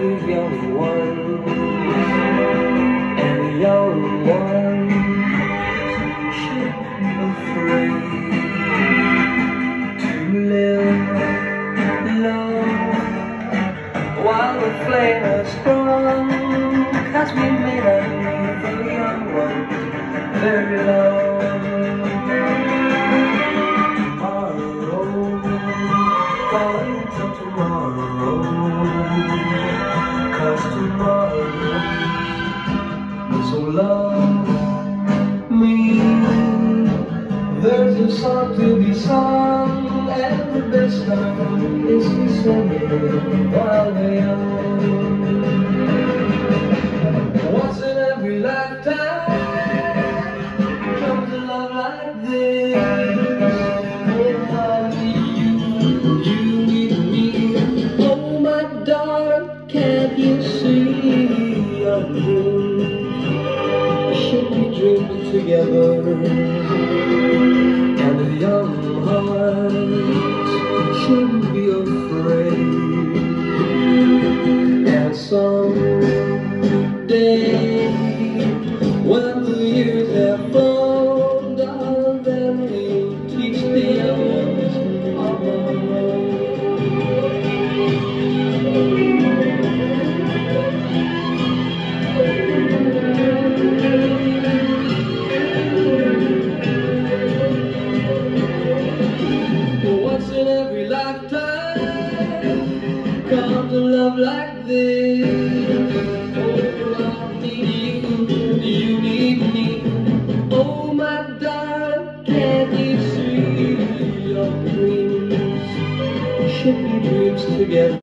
the young one And the young one should be afraid To live low While the flame is strong Cause we may not need the young one very long Tomorrow, falling to tomorrow Tomorrow so love me. There's a song to be sung, and the best time is to sing it while we're young. Together? And the young heart shouldn't be afraid. And someday, when the like this. Oh, need you, you need me. Oh, my darling, can't you see your dreams should be dreams together?